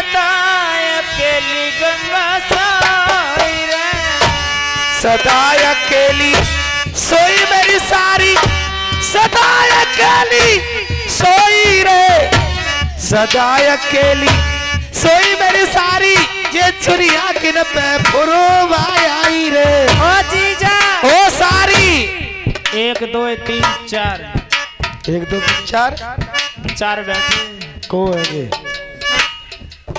सताय अकेली गंगा सोई रे। सदा अकेली सोई मेरी सारी। सदा अकेली सोई रे। सदा अकेली सोई मेरी सारी। ये छुरिया किन पे फुरो आई रे। ओ जीजा। ओ सारी। एक दो तीन चार। एक दो तीन चार। चार बैठे। को है ये?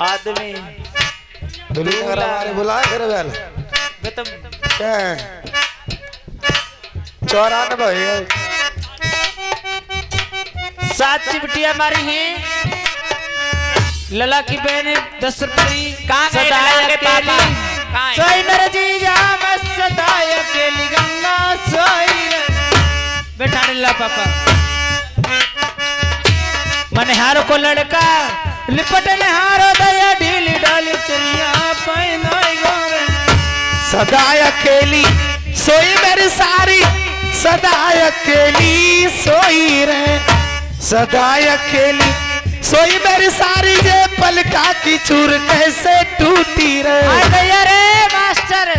आदमी दुल्ही बुलाए करे वेल क्या है। चौरानवे सात चिपटिया मारी हैं। लला की बहन दस रुपये बैठा ला पापा। मनहार को लड़का। लिपट नहारो दया ढीली डाली पहनाई गोरे। सदा अकेली सोई मेरी सारी सदा अकेली सोई रे सदा अकेली सोई मेरी सारी जे पलका की चूर कैसे टूटी रे रे मास्टर।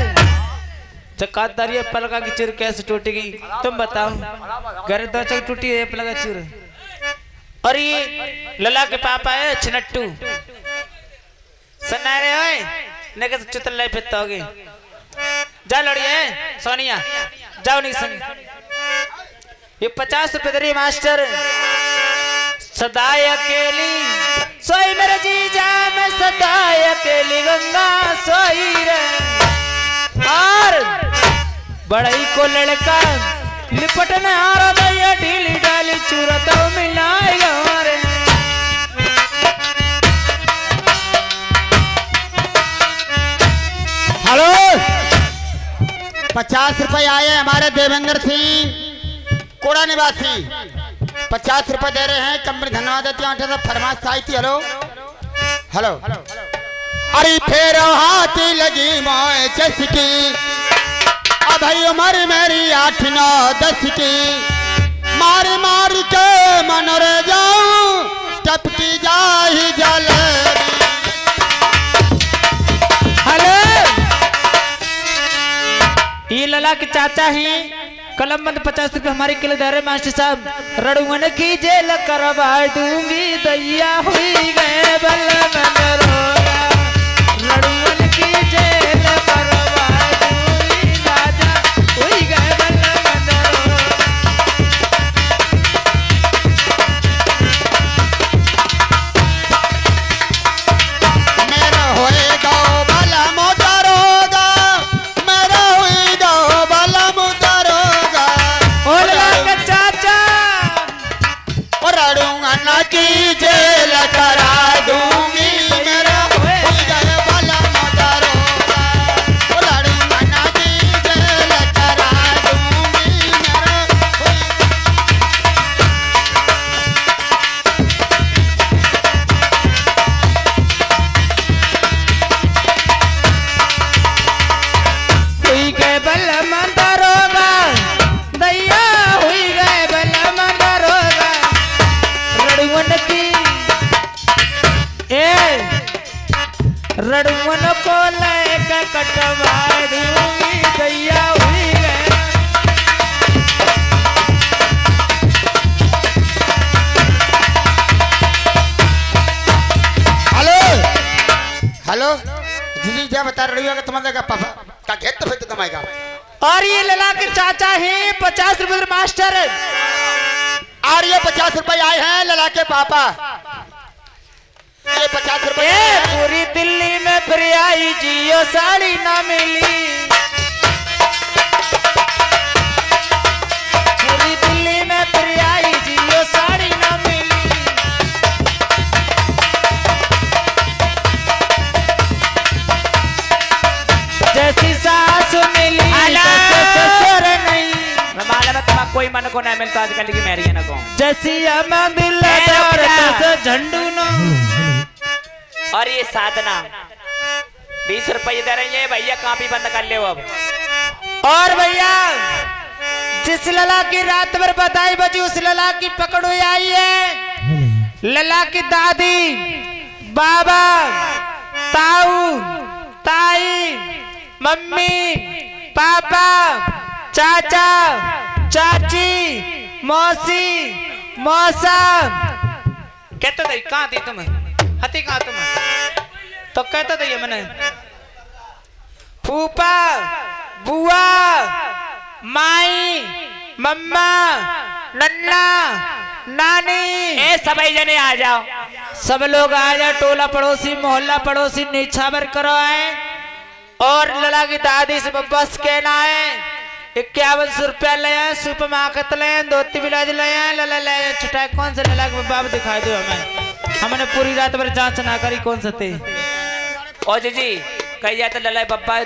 चकादारी पलका की चूर कैसे टूटेगी तुम बताओ घर दो चक टूटी है पलका चूर। और ये लला के पापा है छिनट्टू सन्ना रे ओए नेके चुतल लाई फिरता होगे जा लड़िए सोनिया, जाओ नहीं संग। ये पचास रुपए दे मास्टर। सदाए अकेली, सोई मेरे जीजा मैं सदाए अकेली, गंगा सोई रे। और बड़ई को लड़का लिपट में आ रहा ये ढीली डाली हेलो। पचास रुपए आए हमारे देवेंद्र सिंह। कोड़ा निवासी। पचास रुपए दे रहे हैं, कंपनी धन्यवाद देती हूँ फरमाइश आई थी, हेलो। हेलो। अरे, फिर हाथी लगी मोए चसकी है उम्र मेरी आठ नौ दस की मार मार के मन रे जाऊँ, टपकी जाही जल हेलो। ये लला के चाचा ही कलम बंद पचास रुपए हमारे के लिए दे रहे मास्टर साहब। रड़ुअन की जेल करवा दूँगी, दैया हुई गए बल रड़ुवन को लेकर कटवा दूँगी दैया हुई गए हेलो। हेलो। जी क्या बता रही हो तुम्हारे का पापा का घेत तो फिर तुम्हारे और ये लला के चाचा हैं पचास रुपए मास्टर। और ये पचास रुपए आए हैं लला के पापा। ये पचास रुपए। पूरी दिल्ली में फिर आई जियो साड़ी ना मिली। पूरी दिल्ली में फिर आई जियो साड़ी ना मिली। जैसी सास तुम्हें कोई मन को नहीं मिलता आजकल की मेरी ना को जैसी अमा झंडू ना ये साधना। बीस रुपये दे रही है भैया कापी बंद कर ले अब। और भैया जिस लला की रात भर बधाई बजी उस लला की पकड़ हुई आई है। लला की दादी बाबा ताऊ ताई मम्मी पापा चाचा चाची मौसी मौसा। कहते थे कहाँ थी तुम? हती कहाँ तुम तो कहते थे ये मैंने फूफा बुआ माई मम्मा नन्ना नानी। ए सभी जने आ जाओ। सब लोग आ जाओ टोला पड़ोसी मोहल्ला पड़ोसी निछावर करो आए। और लड़ा की दादी से बस कहना है इक्यावन सौ रुपया ले आए सुपर मार्केट ले आए धोती बिलाज ले आए लला ले आए छुटा कौन सा लला के बाप दिखाई दो हमें। हमने पूरी रात भर जाँच ना करी कौन सा थे। ओ जी कही जाते ललाई बब्बा